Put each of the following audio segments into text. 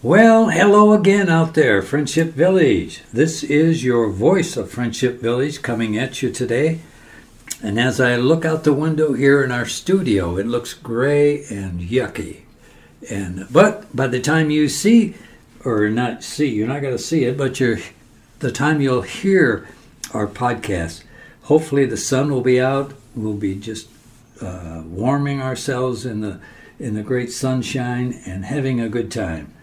Well, hello again out there, Friendship Village. This is your voice of Friendship Village coming at you today. And as I look out the window here in our studio, it looks gray and yucky. And but by the time you see or not see, you're not going to see it, but you're the time you'll hear our podcast, hopefully the sun will be out. We'll be just uh, warming ourselves in the in the great sunshine and having a good time.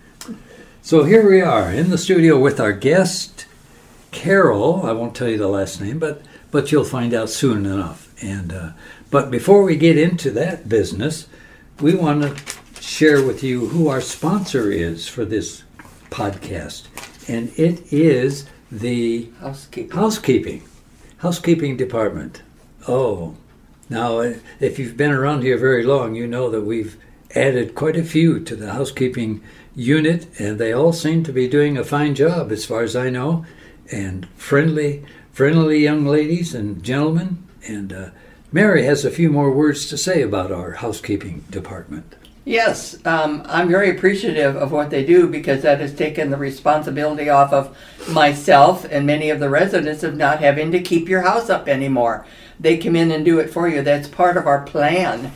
So here we are in the studio with our guest, Carole. I won't tell you the last name, but but you'll find out soon enough. And uh, but before we get into that business, we want to share with you who our sponsor is for this podcast, and it is the Housekeeping. housekeeping housekeeping department. Oh, now uh, if you've been around here very long, you know that we've added quite a few to the housekeeping unit, and they all seem to be doing a fine job, as far as I know, and friendly, friendly young ladies and gentlemen. And uh, Mary has a few more words to say about our housekeeping department. Yes, um, I'm very appreciative of what they do because that has taken the responsibility off of myself and many of the residents of not having to keep your house up anymore. They come in and do it for you. That's part of our plan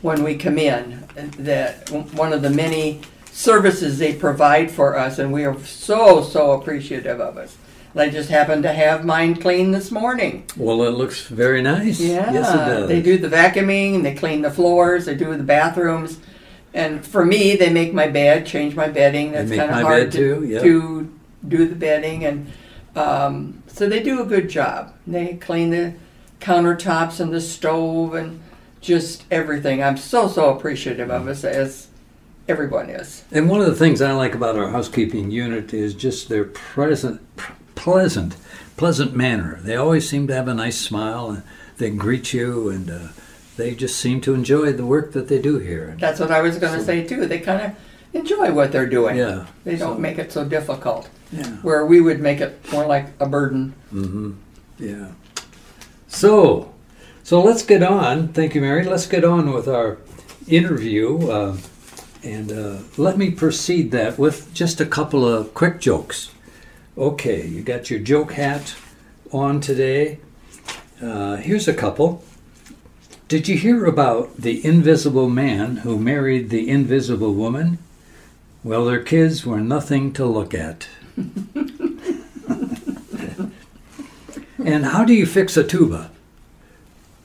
when we come in. That one of the many services they provide for us, and we are so so appreciative of it. And I just happened to have mine clean this morning. Well, it looks very nice. Yeah, yes, it does. they do the vacuuming, they clean the floors, they do the bathrooms, and for me, they make my bed, change my bedding. That's kind of hard to, yeah. to do the bedding, and um, so they do a good job. They clean the countertops and the stove and just everything. I'm so so appreciative of us as everyone is. And one of the things I like about our housekeeping unit is just their present, pleasant, pleasant manner. They always seem to have a nice smile, and they greet you, and uh, they just seem to enjoy the work that they do here. That's what I was going to So- say too. They kind of enjoy what they're doing. Yeah. They don't So- make it so difficult. Yeah. Where we would make it more like a burden. Mm-hmm. Yeah. So, so let's get on. Thank you, Mary. Let's get on with our interview, uh, and uh, let me precede that with just a couple of quick jokes. Okay, you got your joke hat on today. Uh, here's a couple. Did you hear about the invisible man who married the invisible woman? Well, their kids were nothing to look at. And how do you fix a tuba?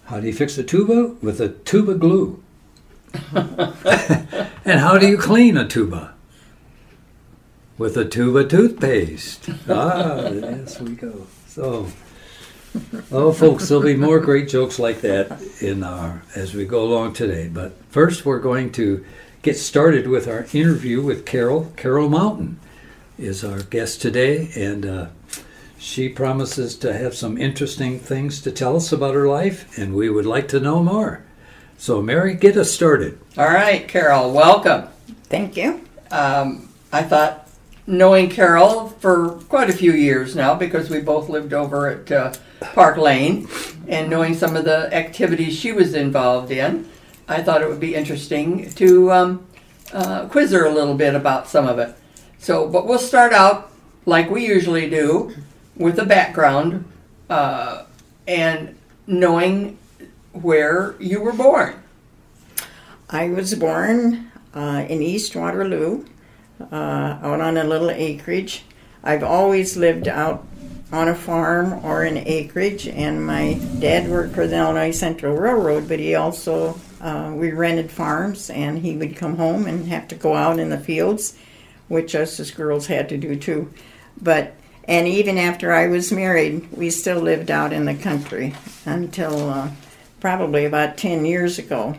How do you fix a tuba? With a tuba glue. and how do you clean a tuba? With a tuba toothpaste. Ah, yes, we go. So, oh, folks, there'll be more great jokes like that in our as we go along today. But first, we're going to get started with our interview with Carole. Carole Mountain is our guest today, and. Uh, she promises to have some interesting things to tell us about her life, and we would like to know more. So, Mary, get us started. All right, Carole, welcome. Thank you. Um, I thought knowing Carole for quite a few years now because we both lived over at uh, Park Lane and knowing some of the activities she was involved in, I thought it would be interesting to um, uh, quiz her a little bit about some of it. So, but we'll start out like we usually do with a background uh, and knowing where you were born. I was born uh, in East Waterloo, uh, out on a little acreage. I've always lived out on a farm or an acreage, and my dad worked for the Illinois Central Railroad, but he also, uh, we rented farms, and he would come home and have to go out in the fields, which us as girls had to do too. But and even after I was married, we still lived out in the country until uh, probably about 10 years ago.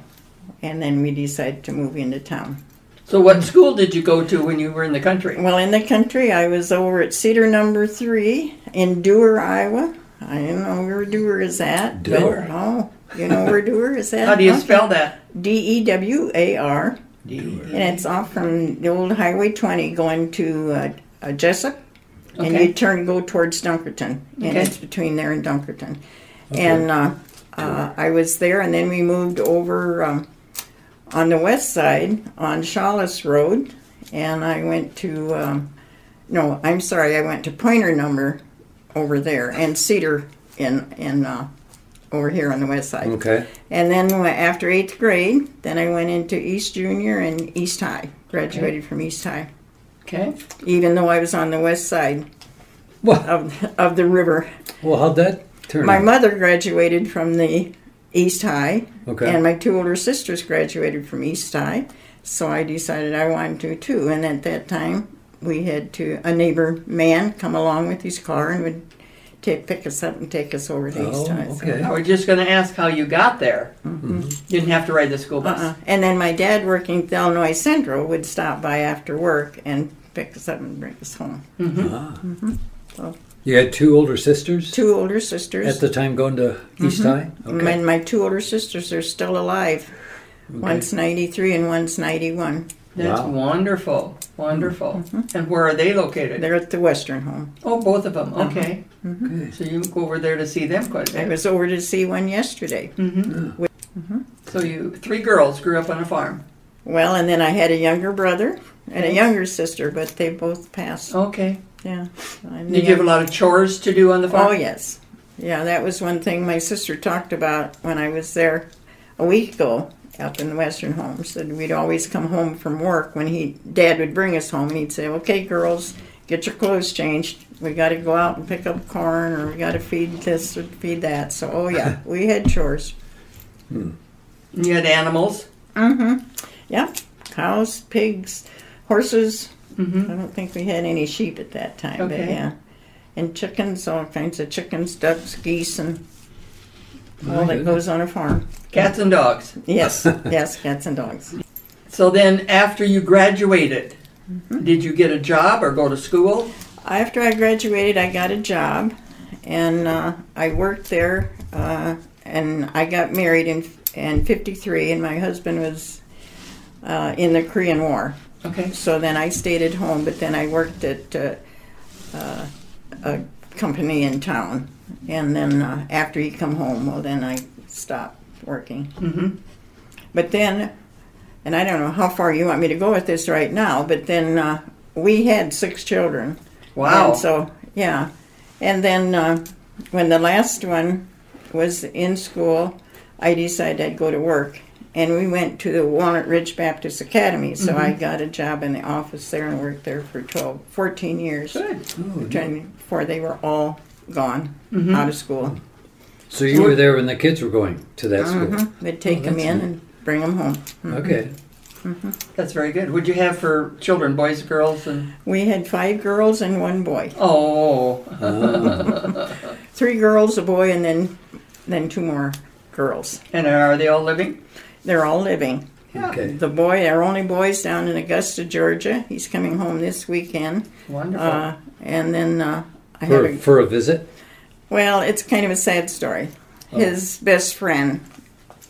And then we decided to move into town. So, what school did you go to when you were in the country? Well, in the country, I was over at Cedar Number Three in Dewar, Iowa. I didn't know where Dewar is at. but- Dewar. oh, you know where Dewar is at? How do you Okay. spell that? D E W A R. Dewar. And it's off from the old Highway 20 going to uh, uh, Jessup. And you turn go towards Dunkerton. And Okay. it's between there and Dunkerton. And uh, uh, I was there, and then we moved over um, on the west side on Shaulis Road. and I went to, um, no, I'm sorry, I went to Pointer Number over there and Cedar in in uh, over here on the west side. Okay. And then after eighth grade, then I went into East Junior and East High. Graduated from East High, Okay. even though I was on the west side Well, of of the river. well, how'd that turn My mother graduated from the East High, Okay. and my two older sisters graduated from East High. So I decided I wanted to too. And at that time, we had to a neighbor man come along with his car and would take pick us up and take us over to East Oh, High. So- okay. I was just going to ask how you got there. Mm-hmm. Didn't have to ride the school bus. Uh-uh. And then my dad, working at Illinois Central, would stop by after work and pick us up and bring us home. Ah. So- You had two older sisters Two older sisters. at the time going to mm-hmm. East High? Okay. And my two older sisters are still alive. One's 93 and one's 91. That's Wow. wonderful. Wonderful. Mm-hmm. And where are they located? They're at the Western Home. Oh, both of them. Mm-hmm. Okay. Okay. So you go over there to see them quite a I bit. I was over to see one yesterday. hmm So you three girls grew up on a farm. Well, and then I had a younger brother and a younger sister, but they both passed. Okay. Yeah. I'm you have a lot of chores to do on the farm? Oh, farm? yes. Yeah, that was one thing my sister talked about when I was there a week ago up in the Western Home. Said we'd always come home from work when he dad would bring us home and he'd say, Okay, girls, get your clothes changed. We got to go out and pick up corn or we got to feed this or feed that. So, oh, yeah, we had chores. You had animals. Mm-hmm. Yeah, cows, pigs, horses. Mm-hmm. I don't think we had any sheep at that time, but yeah. And chickens, all kinds of chickens, ducks, geese, and all Very that good. goes on a farm. Cats and dogs. Yes, yes, cats and dogs. So then, after you graduated, did you get a job or go to school? After I graduated, I got a job, and uh, I worked there. Uh, and I got married in in '53, and my husband was uh, in the Korean War. Okay. So then I stayed at home, but then I worked at uh, uh, a company in town. And then uh, after he come home, well, then I stopped working. Mm-hmm. But then, and I don't know how far you want me to go with this right now, but then uh, we had six children. Wow. And so, yeah. And then uh, when the last one was in school, I decided I'd go to work. And we went to the Walnut Ridge Baptist Academy. So I got a job in the office there and worked there for 12, 14 years. Good. Oh, Before they were all gone Mhm. out of school. So you were there when the kids were going to that school? Mhm. They'd take Oh, them in neat. and bring them home. Mhm. Okay. That's very good. What'd you have for children, boys, girls, and We had five girls and one boy. oh, Ah, Three girls, a boy, and then then two more girls. and are they all living? They're all living. Okay. The boy, our only boy's down in Augusta, Georgia. He's coming home this weekend. Wonderful. Uh, and then uh, I have For, a, for a visit? well, it's kind of a sad story. Oh. His best friend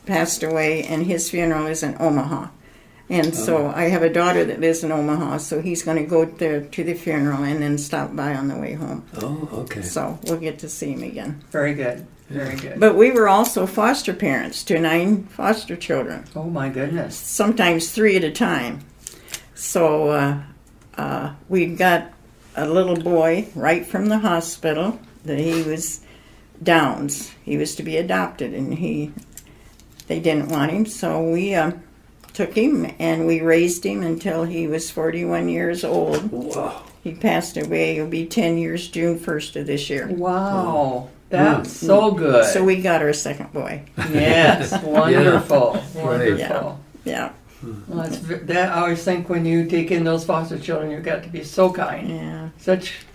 passed away, and his funeral is in Omaha. And so Oh. I have a daughter that lives in Omaha, so he's going to go there to the funeral and then stop by on the way home. Oh, okay. So we'll get to see him again. very good. Very good. But we were also foster parents to nine foster children, oh my goodness. sometimes three at a time. So uh, uh, we got a little boy right from the hospital that he was Downs. He was to be adopted, and he they didn't want him, so we uh, took him and we raised him until he was 41 years old. Wow. He passed away. It'll be 10 years June 1st of this year. Wow. That's so good. So we got our second boy. yes, wonderful, wonderful. Yeah. Yeah, Well, that's, v- that I always think when you take in those foster children, you've got to be so kind. yeah. Such.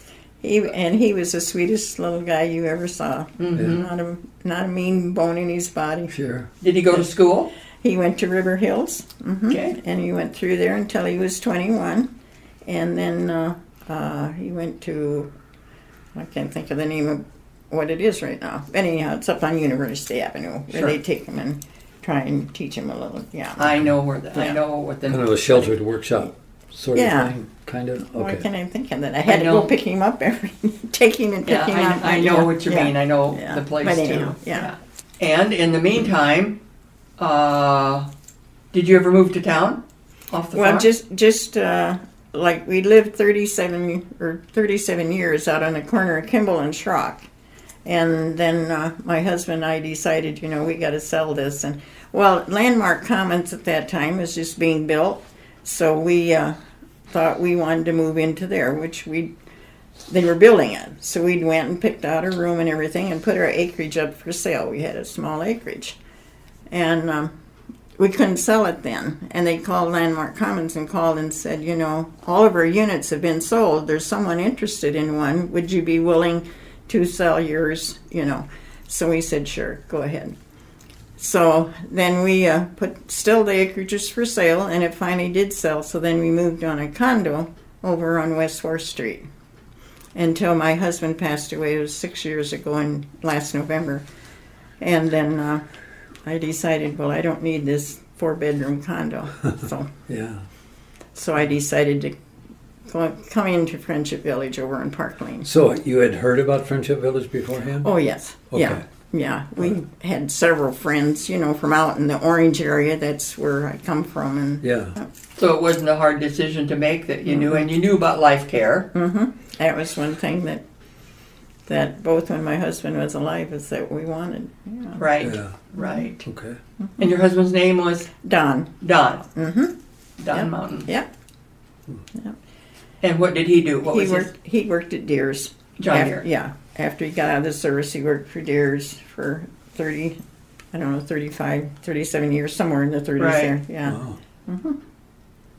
He and he was the sweetest little guy you ever saw. mhm. Not a not a mean bone in his body. Sure. Did he go to school? He went to River Hills, hmm Okay. and he went through there until he was 21, and then uh, uh, he went to I can't think of the name of what it is right now. Anyhow, it's up on University Avenue where Sure. they take him and try and teach him a little. Yeah. I know where the, I Yeah. know what the. Kind of a sheltered workshop sort Yeah. of thing, kind of? Why Okay. can I think of that? I had to know. go pick him up every, take him and pick Yeah, him up. I, I know what you Yeah. mean. I know Yeah. the place But too. anyhow, yeah. And in the meantime, uh, did you ever move to town? off the Well, farm? just just uh, like we lived 37 or 37 years out on the corner of Kimball and Schrock, and then uh, my husband and I decided, you know, we got to sell this. And well, Landmark Commons at that time was just being built, so we uh, thought we wanted to move into there, which we they were building it. So we went and picked out a room and everything and put our acreage up for sale. We had a small acreage, and. Um, we couldn't sell it then. And they called Landmark Commons and called and said, you know, all of our units have been sold. There's someone interested in one. Would you be willing to sell yours? You know. So we said, sure, go ahead. So then we uh, put still the acreages for sale, and it finally did sell. So then we moved on a condo over on West Fourth Street until my husband passed away. It was six years ago in last November, and then. Uh, I decided, well, I don't need this four bedroom condo. so, Yeah. so I decided to go, come into Friendship Village over in Park Lane. So you had heard about Friendship Village beforehand? Oh, yes. Yeah. Okay. Yeah. We had several friends, you know, from out in the Orange area. That's where I come from. And Yeah. so it wasn't a hard decision to make that you knew, and you knew about life care. hmm that was one thing that that both when my husband was alive is that we wanted. Yeah. Right, Yeah. Right. Okay. Mm-hmm. And your husband's name was Don. Don, Mm-hmm. Don Yep. Mountain. Yep. Hmm. yep. And what did he do? What He was worked. He worked at Deere's. John After- Deere? Yeah. After he got out of the service, he worked for Deere's for 30, I don't know, 35, 37 years, somewhere in the 30s Right. there. Yeah. Wow. Mm-hmm.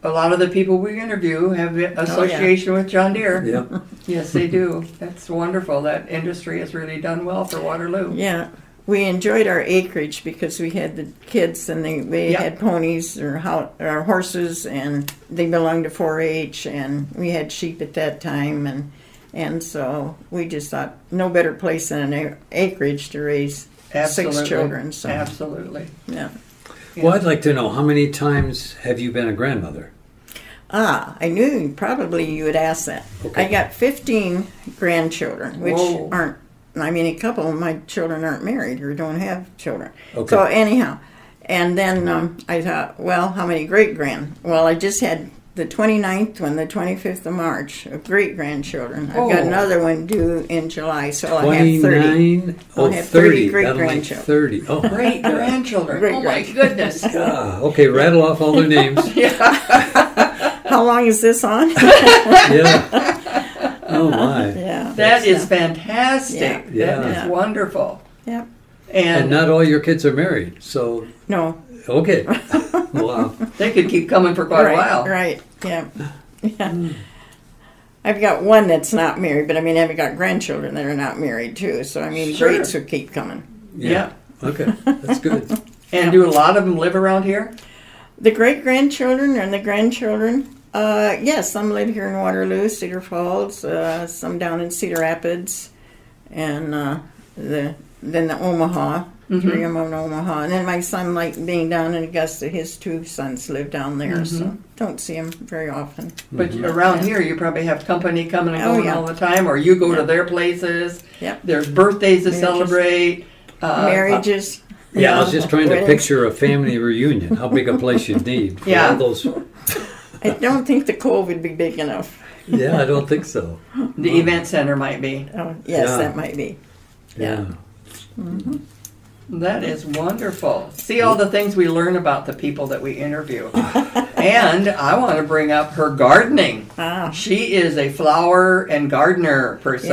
A lot of the people we interview have Oh, association with John Deere. Yeah. Yes, they do. That's wonderful. That industry has really done well for Waterloo. Yeah. We enjoyed our acreage because we had the kids and they, they Yeah. had ponies or, how, or horses and they belonged to 4-H and we had sheep at that time and and so we just thought no better place than an a- acreage to raise Absolutely. six children. So Absolutely. yeah. Well, I'd like to know how many times have you been a grandmother? Ah, I knew probably you would ask that. Okay. I got 15 grandchildren, which Whoa. aren't, I mean, a couple of my children aren't married or don't have children. Okay. So, anyhow, and then um, I thought, well, how many great grand? Well, I just had the 29th one, the 25th of March, of great grandchildren. I've got Oh. another one due in July, so I'll have 30. 29? I'll Oh, have 30. 30 That'll make great-grandchildren. 30. Oh, Great grandchildren. Great oh my grandchildren. goodness. Ah, okay, rattle off all their names. How long is this on? yeah. Oh, my. Yeah. That is So, fantastic. Yeah. That Yeah. is wonderful. Yep. And And not all your kids are married. So, No, okay. Wow. they could keep coming for quite right, a while. Right. Yeah. Yeah. I've got one that's not married, but I mean, I've got grandchildren that are not married too. So I mean, Sure. greats will keep coming. Yeah. Okay, that's good. And do a lot of them live around here? The great grandchildren and the grandchildren. Uh, yes, some live here in Waterloo, Cedar Falls. Uh, some down in Cedar Rapids, and uh, the then the Omaha. Three of them in Omaha, and then my son, like being down in Augusta, his two sons live down there. So don't see them very often. But around here, you probably have company coming and Oh, going yeah. all the time, or you go Yeah. to their places. Yep. There's birthdays to Marriages. celebrate. Uh, Marriages. Yeah, I was just trying to picture a family reunion. How big a place you'd need for Yeah. all those. I don't think the cove would be big enough. Yeah, I don't think so. the event center might be. Oh, yes, Yeah. that might be. Yeah. That is wonderful. See all the things we learn about the people that we interview. and I want to bring up her gardening. Ah, She is a flower and gardener person.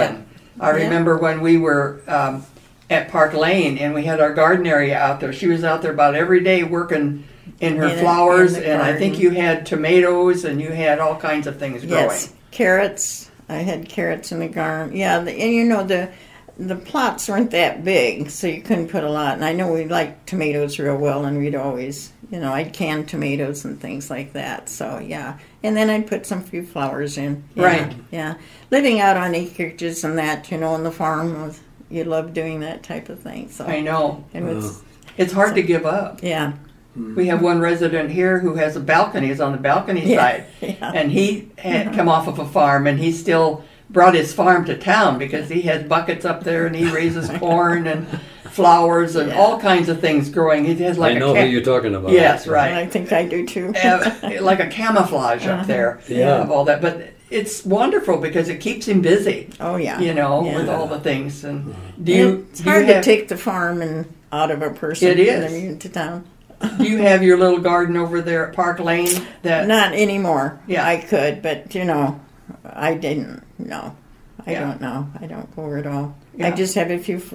Yeah. I Yeah. remember when we were um, at Park Lane and we had our garden area out there. She was out there about every day working in her In it- flowers, in the and I think you had tomatoes and you had all kinds of things growing. yes, carrots. I had carrots in the garden. Yeah, the, and you know the the plots weren't that big, so you couldn't put a lot. And I know we liked tomatoes real well, and we'd always, you know, I'd can tomatoes and things like that. So yeah, and then I'd put some few flowers in. Yeah, Right. Yeah, living out on acreages and that, you know, on the farm was you love doing that type of thing. So I know. and it's It's hard to give up. yeah, We have hmm. one resident here who has a balcony, is on the balcony Yeah, side. yeah. And he had uh-huh. come off of a farm and he still brought his farm to town because he has buckets up there and he raises corn and flowers and Yeah. all kinds of things growing. It has like I know a who you're talking about. Yes, And right. I think I do too. uh, like a camouflage up uh-huh. there Yeah. of all that. But it's wonderful because it keeps him busy, oh yeah. you know, Yeah. with all the things. And mm-hmm. do you it's do you hard have, to take the farm and out of a person. It is. when you're into town. Do you have your little garden over there at Park Lane? That Not anymore. Yeah. I could, but you know, I didn't. No, I Yeah. don't know. I don't go at all. Yeah. I just have a few f-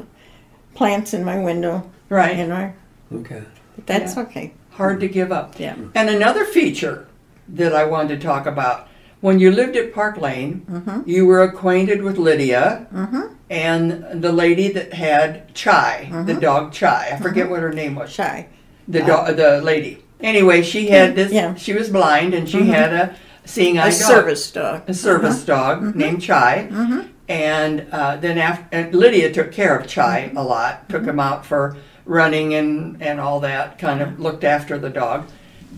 plants in my window. right, You know, Okay. but that's Yeah. okay. hard to give up. Yeah. And another feature that I wanted to talk about when you lived at Park Lane, Mm-hmm. you were acquainted with Lydia Mm-hmm. and the lady that had Chai, the dog Chai. I forget what her name was. Shy. The do- uh-huh. the lady. Anyway, she had this. Yeah. She was blind and she mm-hmm. had a seeing eye A dog, service dog. a service uh-huh. dog mm-hmm. named Chai. Mm-hmm. And uh, then after and Lydia took care of Chai a lot, took him out for running and and all that. Kind of looked after the dog.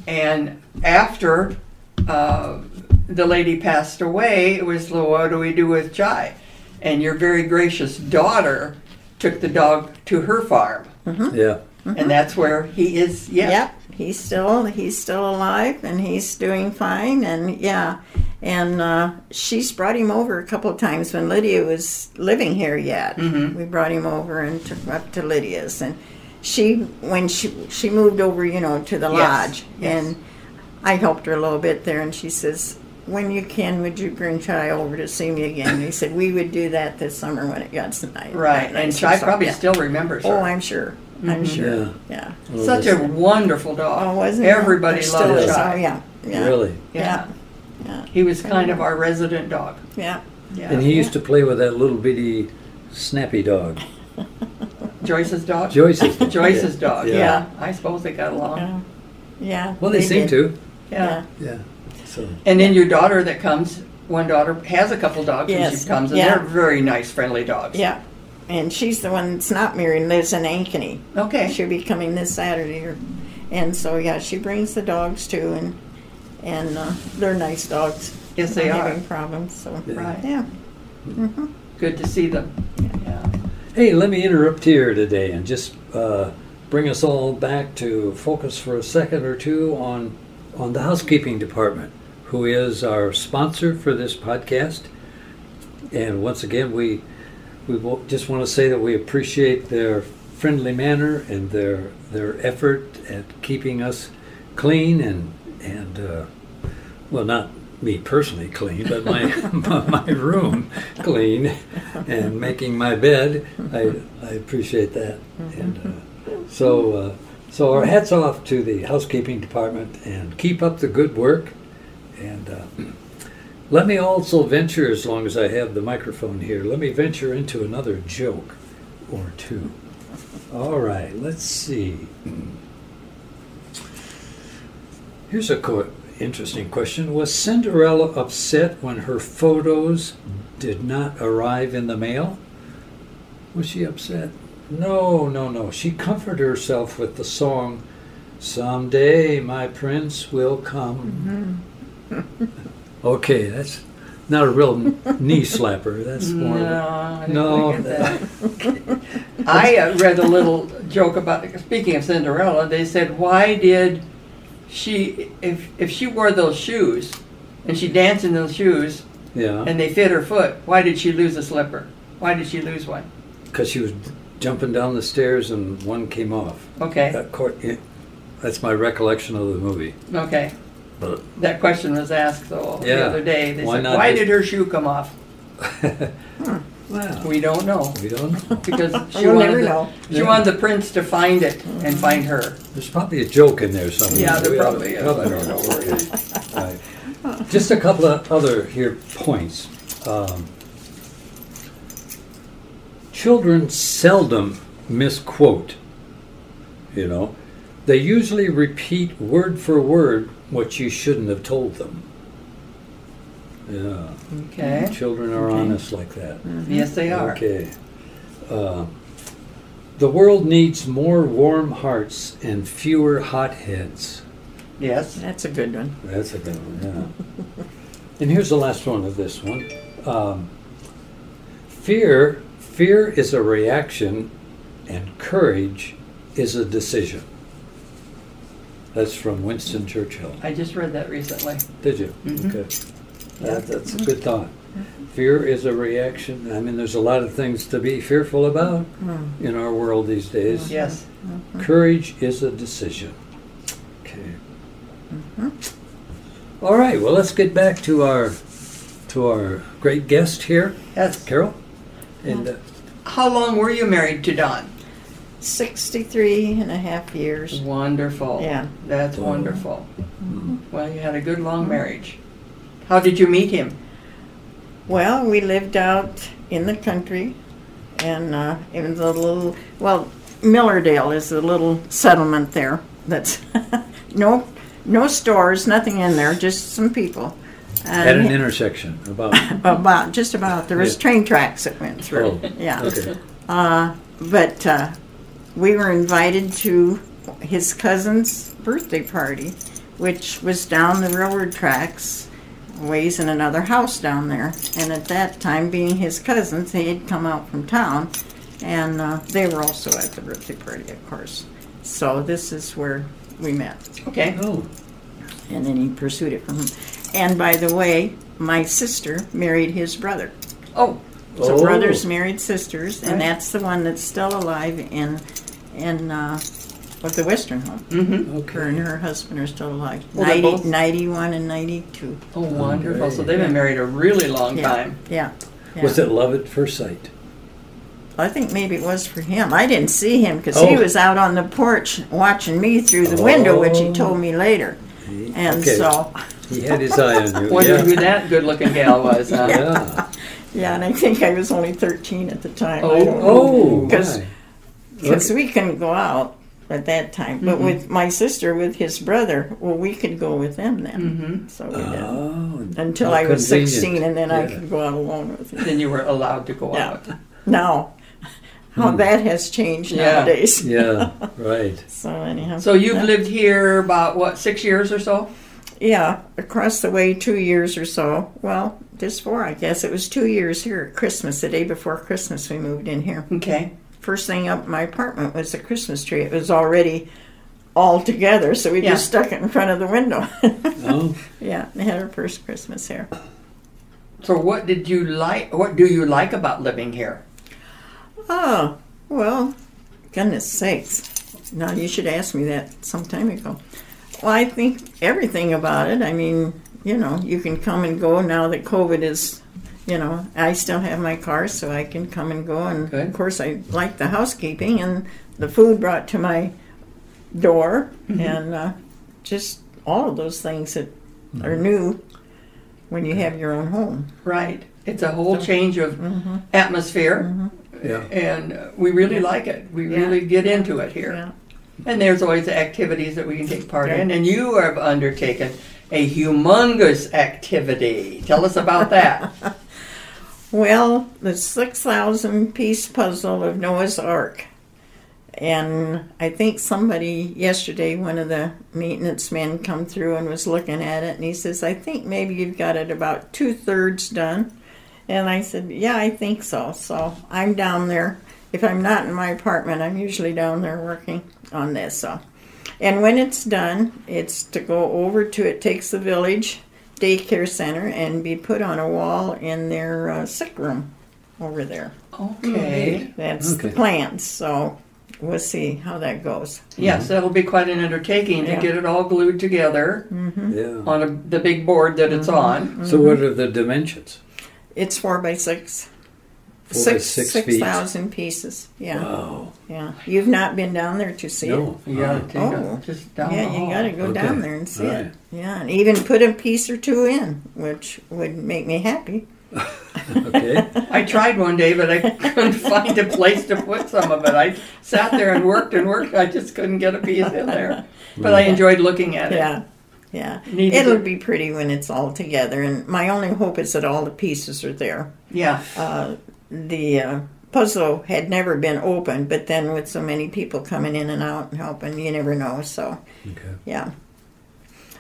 And after uh, the lady passed away, it was, well, what do we do with Chai? And your very gracious daughter took the dog to her farm, Yeah. And that's where he is. Yeah. Yep. He's still he's still alive and he's doing fine and yeah, and uh, she's brought him over a couple of times when Lydia was living here yet. Mhm. We brought him over and took him up to Lydia's and she when she she moved over you know to the Yes, lodge yes. and I helped her a little bit there and she says. When you can, would you bring Chai over to see me again? And he said we would do that this summer when it got nice. Right, and Chai so- probably yeah. still remembers her. Oh, I'm sure. I'm mm-hmm. sure. Yeah. Yeah. Well, Such a wonderful dog. Oh, wasn't it? Everybody It still loved is. Chai. Oh, yeah. Yeah. Really. Yeah. Yeah. He was kind of our resident dog. Yeah. Yeah. And he used to play with that little bitty snappy dog. Joyce's dog. Joyce's dog. Joyce's Yeah. dog. Yeah. Yeah. I suppose they got along. Yeah. Yeah. Well, they, seem did. to. Yeah. Yeah. So. And then your daughter that comes, one daughter has a couple dogs when Yes. she comes, and Yeah. they're very nice, friendly dogs. Yeah. And she's the one that's not married and lives in Ankeny. Okay. She'll be coming this Saturday. Or, and so, yeah, she brings the dogs too. And and uh, they're nice dogs. Yes, they are. having problems. So, Yeah. Right. yeah. Good to see them. Yeah. Hey, let me interrupt here today and just uh, bring us all back to focus for a second or two on on the housekeeping department, who is our sponsor for this podcast. And once again, we we just want to say that we appreciate their friendly manner and their their effort at keeping us clean and and uh, well, not me personally clean, but my my room clean and making my bed. I I appreciate that. And uh, so uh, so our hats off to the housekeeping department and keep up the good work. And uh, let me also venture, as long as I have the microphone here, let me venture into another joke or two. All right, let's see. Here's a co- interesting question. Was Cinderella upset when her photos did not arrive in the mail? Was she upset? No, no, no. She comforted herself with the song, Someday my prince will come. Mm-hmm. okay, that's not a real knee slapper. That's more of a- No, No, think of that. I uh, read a little joke about speaking of Cinderella. They said, "Why did she, if if she wore those shoes, and she danced in those shoes, yeah, and they fit her foot, why did she lose a slipper? Why did she lose one?" because she was jumping down the stairs and one came off. Okay, That court, that's my recollection of the movie. okay. But That question was asked though the other day. They Why said, not "Why did her shoe come off?" wow, We don't know we don't know. because she We'll wanted never the, know. she Yeah. wanted the prince to find it and find her. There's probably a joke in there somewhere. Yeah, there We ought to- probably is. probably don't know where it is. Right. Just a couple of other here points. Um, children seldom misquote. You know, they usually repeat word for word what you shouldn't have told them. Yeah, Okay. children are Okay. honest like that. Yes, they are. Okay. Uh, the world needs more warm hearts and fewer hot heads. Yes. That's a good one. That's a good one, yeah. and here's the last one of this one. Um, fear, fear is a reaction, and courage is a decision. That's from Winston Churchill. I just read that recently. Did you? Mhm. Okay. That, that's a good mm-hmm. thought. Fear is a reaction. I mean, there's a lot of things to be fearful about mm-hmm. in our world these days. Mm-hmm. Yes. Courage is a decision. Okay. All right. Well, let's get back to our to our great guest here, Yes. Carole. And uh, How long were you married to Don? 63 and a half years. Wonderful. Yeah. That's Oh. wonderful. Well, you had a good long marriage. How did you meet him? Well, we lived out in the country, and uh, it was a little, well, Millerdale is a little settlement there. That's no, no stores, nothing in there, just some people. at an And intersection about. about just about there was Yeah. train tracks that went through. Oh, yeah. Okay. Uh, but uh, we were invited to his cousin's birthday party, which was down the railroad tracks, ways in another house down there. And at that time, being his cousins, they had come out from town, and uh, they were also at the birthday party, of course. So this is where we met, Okay. Oh. and then he pursued it from him. And by the way, my sister married his brother. Oh, So Oh. brothers married sisters, and Right. that's the one that's still alive in in uh, with the Western home. mm-hmm. Her and her husband are still alive. Well, 90, both- 91 and 92. Oh, wonderful. So they've been married a really long Yeah. time. Yeah. yeah. Was it love at first sight? I think maybe it was for him. I didn't see him because he Oh. was out on the porch watching me through the window, which he Oh. told me later. And Okay. so, He had his eye on you. Wonder yeah. who that good-looking gal was. Huh? Yeah. Yeah, and I think I was only 13 at the time. I Oh. don't know. Oh, 'Cause- my. Because we couldn't go out at that time. But Mhm. with my sister, with his brother, well, we could go with them then. Mm-hmm. So we did. Oh, Until I was convenient. 16, and then I could go out alone with him. Then you were allowed to go Yeah. out. Now, how Hmm. that has changed Yeah. nowadays. Yeah, right. So, anyhow. So you've yeah. lived here about what six years or so? Yeah, across the way, two years or so. Well, just four, I guess. It was two years here at Christmas. The day before Christmas, we moved in here. Okay. First thing up in my apartment was a Christmas tree. It was already all together, so we Yeah. just stuck it in front of the window. Oh, yeah, they had our first Christmas here. So what did you like? What do you like about living here? Oh, well, goodness sakes. Now, you should ask me that some time ago. Well, I think everything about it. I mean, you know, you can come and go now that COVID is, you know, I still have my car, so I can come and go. And Good. of course, I like the housekeeping and the food brought to my door and uh, just all of those things that are new when you have your own home. Right. It's a whole change of Mm-hmm. atmosphere, yeah. and uh, we really like it. We Yeah. really get into it here. Yeah. And there's always activities that we can take part in, and you have undertaken a humongous activity. Tell us about that. Well, the 6,000 piece puzzle of Noah's Ark. And I think somebody yesterday, one of the maintenance men, come through and was looking at it, and he says, "I think maybe you've got it about two thirds done." And I said, "Yeah, I think so." So I'm down there. If I'm not in my apartment, I'm usually down there working on this. So, and when it's done, it's to go over to it takes the village daycare center and be put on a wall in their uh, sick room over there. Okay. That's the Okay. plans. So we'll see how that goes. Yes, that'll be quite an undertaking to get it all glued together Yeah. on a, the big board that it's on. So, what are the dimensions? It's four by six. Four by Six six six feet. thousand pieces. Yeah, Wow. yeah. You've not been down there to see it. No. You gotta Oh. just down Yeah, the you got to go Okay. down there and see Right. it. Yeah, and even put a piece or two in, which would make me happy. Okay. I tried one day, but I couldn't find a place to put some of it. I sat there and worked and worked. I just couldn't get a piece in there. But I enjoyed looking at it. Yeah, yeah. Needed It'll to- be pretty when it's all together. And my only hope is that all the pieces are there. Yeah. Uh, the uh, puzzle had never been opened, but then with so many people coming in and out and helping, you never know. So, Okay. yeah.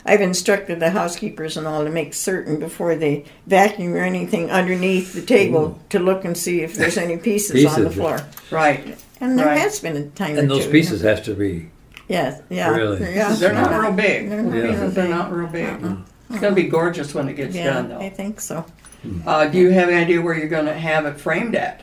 I've instructed the housekeepers and all to make certain before they vacuum or anything underneath the table Ooh. to look and see if there's any pieces, on the floor. Right. And there Right. has been a time or And those two. pieces have to be. Yes, yeah. Really? Yeah. They're not real big. They're not Yeah. pieces real are big. not real big. It's gonna be gorgeous when it gets Yeah, done, though. I think so. Uh, do you have any idea where you're gonna have it framed at?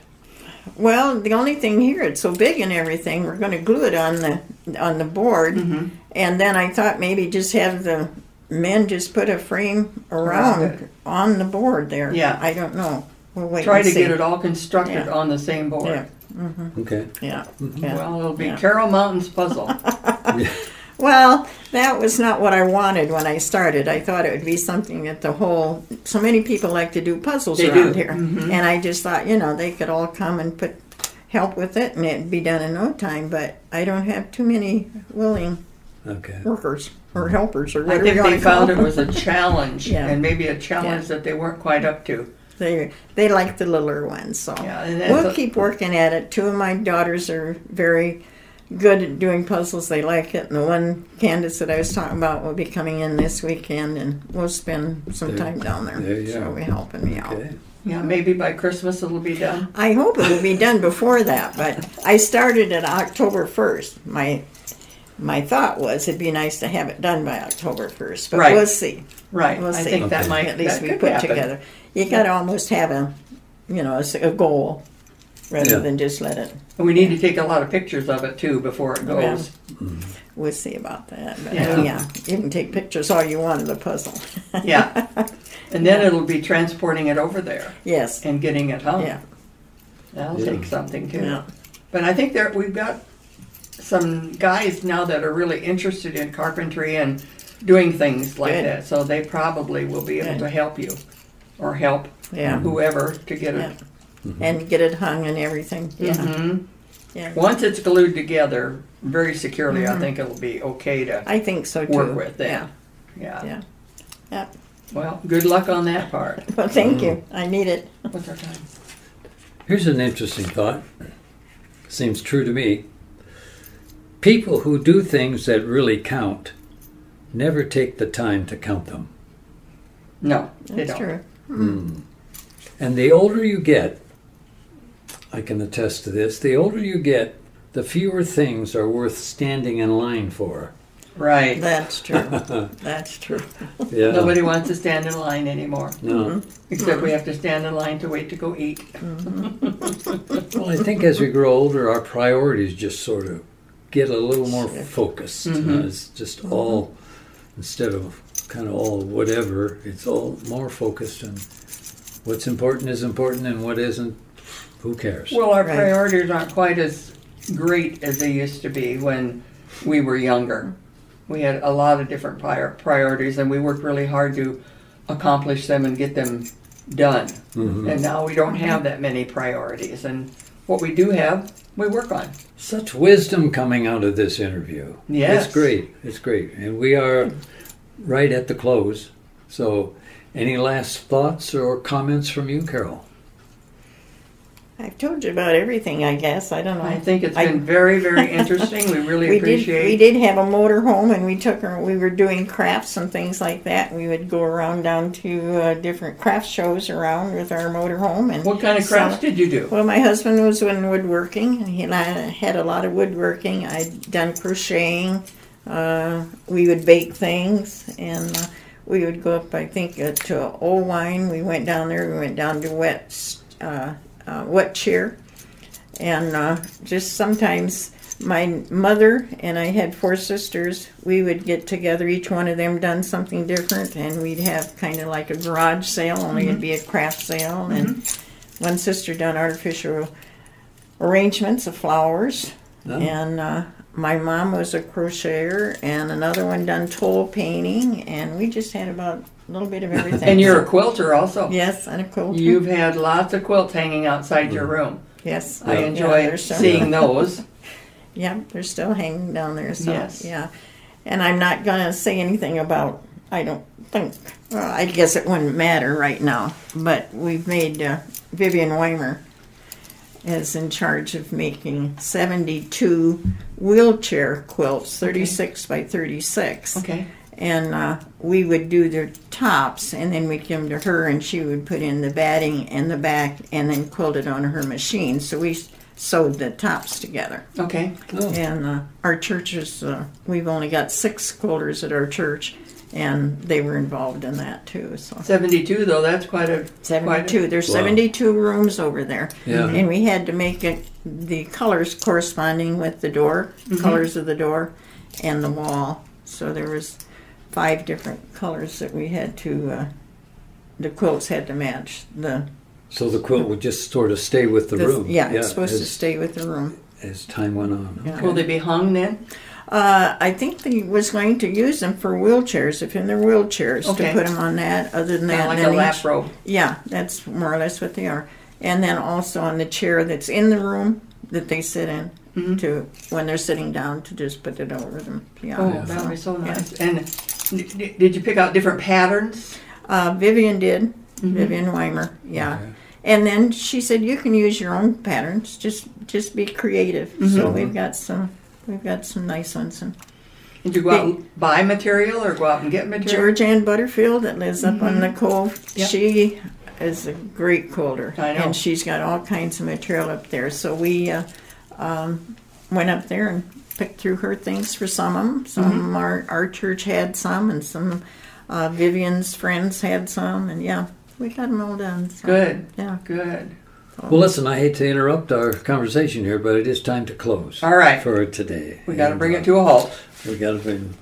Well, the only thing here, it's so big and everything. We're going to glue it on the on the board, Mm-hmm. and then I thought maybe just have the men just put a frame Around around on the board there. Yeah. I don't know. We'll wait Try and to see. get it all constructed Yeah. on the same board. Yeah. Okay. Yeah. yeah. Well, it'll be Yeah. Carole Mountain's puzzle. Well, that was not what I wanted when I started. I thought it would be something that the whole so many people like to do puzzles They around do. here, Mhm. and I just thought you know they could all come and put help with it, and it'd be done in no time. But I don't have too many willing Okay. workers or helpers or I think you they want to call found it was a challenge, Yeah. and maybe a challenge that they weren't quite up to. They they like the littler ones, so Yeah, and we'll a- keep working at it. Two of my daughters are very good at doing puzzles. They like it, and the one Candace that I was talking about will be coming in this weekend, and we'll spend some There- time down there. there you She'll are. be helping me out. Yeah, maybe by Christmas it'll be done. I hope it will be done before that, but I started at October first. My my thought was it'd be nice to have it done by October first, but Right. we'll see. Right. We'll I see. think that might At least that we put happen. together. You got to almost have a, you know, a goal rather Yeah. than just let it. And we need to take a lot of pictures of it too before it goes. Mm-hmm. We'll see about that. But Yeah. yeah, you can take pictures all you want of the puzzle. Yeah. And then it'll be transporting it over there yes. and getting it home. Yeah. That'll Yeah. take something too. Yeah. But I think there we've got some guys now that are really interested in carpentry and doing things like Good. that. So they probably will be able Good. to help you or help Yeah. whoever to get Yeah. it. And get it hung and everything. Yeah. Mhm. Yeah. Once it's glued together very securely, Mm-hmm. I think it'll be okay to I think so too. work with Yeah. that. Yeah. Yeah. Yeah. Well, good luck on that part. Well, thank you. I need it. What's our time? Here's an interesting thought. Seems true to me. People who do things that really count never take the time to count them. No, they That's don't. true. Mm. And the older you get, I can attest to this, the older you get, the fewer things are worth standing in line for. Right. That's true. That's true. Yeah. Nobody wants to stand in line anymore. No. Except we have to stand in line to wait to go eat. Well, I think as we grow older, our priorities just sort of get a little more focused. Mhm. Uh, it's just all, instead of kind of all whatever, it's all more focused and what's important is important and what isn't, who cares? Well, our Right. priorities aren't quite as great as they used to be when we were younger. We had a lot of different prior priorities, and we worked really hard to accomplish them and get them done. Mhm. And now we don't have that many priorities, and what we do have, we work on. Such wisdom coming out of this interview. Yes. It's great. It's great. And we are right at the close. So, any last thoughts or comments from you, Carole? I've told you about everything, I guess. I don't know. I think it's I- been very, very interesting. We really we did appreciate. we did have a motor home and we took her we were doing crafts and things like that we would go around down to uh, different craft shows around with our motor home and What kind of crafts it. did you do? well my husband was in woodworking he I had a lot of woodworking i'd done crocheting uh, we would bake things and uh, we would go up i think uh, to Oelwein we went down there we went down to wet uh, uh, What Cheer and uh, just sometimes my mother and I had four sisters. We would get together, each one of them done something different, and we'd have kind of like a garage sale, only it'd be a craft sale. And one sister done artificial arrangements of flowers, No? and uh, my mom was a crocheter, and another one done tole painting, and we just had about a little bit of everything. And you're a quilter also. yes, and a quilter. You've had lots of quilts hanging outside your room. yes, I enjoy Yeah, there's seeing those. Yeah, they're still hanging down there. So Yes. yeah, and I'm not gonna say anything about. I don't think. Well, I guess it wouldn't matter right now. But we've made uh, Vivian Weimer is in charge of making 72 wheelchair quilts, 36 by 36 Okay. And uh, we would do their tops, and then we'd give them to her, and she would put in the batting and the back, and then quilt it on her machine. So we sewed the tops together. Okay. Oh, And uh, our churches, uh, we've only got six quilters at our church, and they were involved in that too. So 72, though, that's quite a. seventy-two. There's Wow. seventy-two rooms over there, Yeah. and we had to make it the colors corresponding with the door, colors of the door, and the wall. So there was five different colors that we had to. Uh, the quilts had to match the. so the quilt would just sort of stay with the, the- room. Yeah, it's supposed to stay with the room. as time went on. Yeah. Will they be hung then? Uh, I think they was going to use them for wheelchairs, if in their wheelchairs, Okay. to put them on that. Other than that, of like a lap each- robe. Yeah, that's more or less what they are. And then also on the chair that's in the room that they sit in, Mhm. to when they're sitting down, to just put it over them. Yeah. Oh, Yeah. that would be so Yeah. nice. And d- d- did you pick out different patterns? Uh, Vivian did. Mhm. Vivian Weimer. Yeah. Okay. And then she said you can use your own patterns. Just just be creative. So Mhm. we've got some we've got some nice ones. And Did you go out and buy material or go out and get material? George Ann Butterfield that lives up on the cove. Yep. She is a great quilter, I know. and she's got all kinds of material up there. So we uh, um, went up there and picked through her things for some of them. Some of Mm-hmm. 'em our our church had some, and some uh, Vivian's friends had some, and yeah, we got them all done. So, Good, Yeah. good. Well, listen, I hate to interrupt our conversation here, but it is time to close All right. for today. We got to bring uh, it to a halt. We got to bring.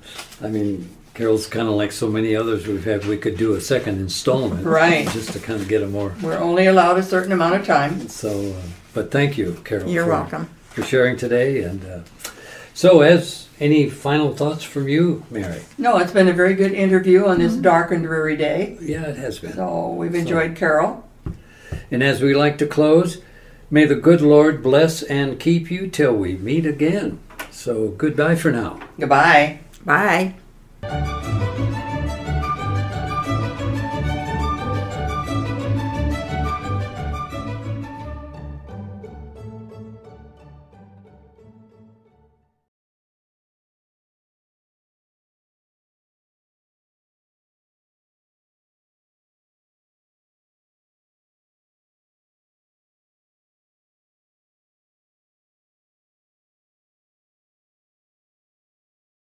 I mean, Carole's kind of like so many others we've had. We could do a second installment, Right. Just to kind of get a more. We're only allowed a certain amount of time. So, uh, but thank you, Carole. You're for, welcome. for sharing today. And uh, so, as any final thoughts from you, Mary? No, it's been a very good interview on Mm-hmm. this dark and dreary day. Yeah, it has been. So we've enjoyed Carole. And as we like to close, may the good Lord bless and keep you till we meet again. So, goodbye for now. Goodbye. Bye.